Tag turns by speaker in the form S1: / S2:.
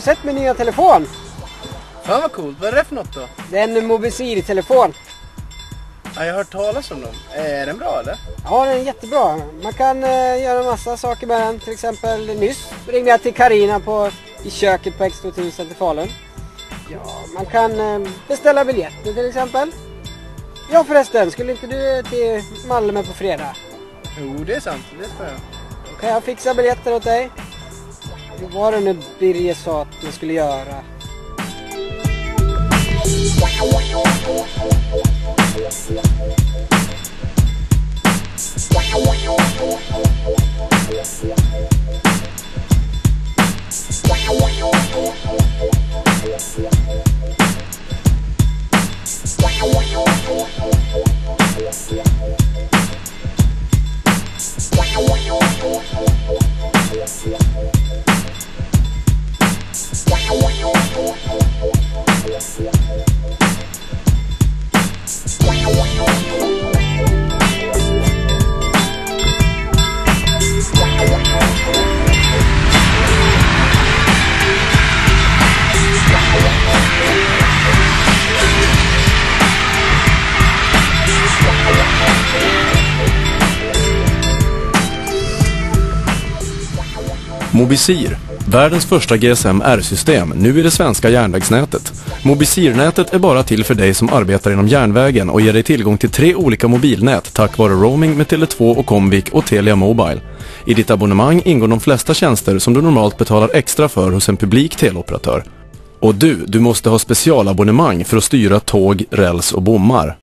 S1: sett min nya telefon?
S2: Fan vad coolt, vad är det för något då?
S1: Det är en Mobilsir-telefon.
S2: Ja, jag har hört talas om dem. Är den bra eller?
S1: Ja, den är jättebra. Man kan eh, göra massa saker med den. Till exempel nyss ringde jag till Karina på i köket på X2000 i Falun. Ja, man kan eh, beställa biljetter till exempel. Ja förresten, skulle inte du till Malmö på fredag?
S2: Jo, det är sant. Det ska jag.
S1: Kan jag fixa biljetter åt dig. Hur var det nu Birger sa att man skulle göra?
S3: Mobisir, världens första GSM-R-system, nu i det svenska järnvägsnätet. Mobisir-nätet är bara till för dig som arbetar inom järnvägen och ger dig tillgång till tre olika mobilnät tack vare roaming med Tele2 och Comvik och Telia Mobile. I ditt abonnemang ingår de flesta tjänster som du normalt betalar extra för hos en publik teleoperatör. Och du, du måste ha specialabonnemang för att styra tåg, räls och bommar.